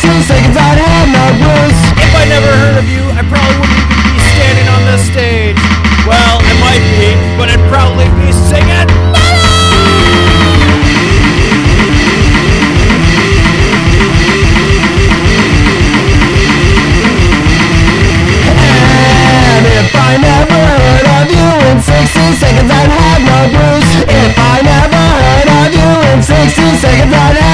shoes like if I'd had my rules. If I never heard of you, I probably wouldn't even be standing on this stage. Well, I might be, but I'd probably be singing. And if I never heard of you in 60 seconds, I'd have no bruise. If I never heard of you in 60 seconds, I'd have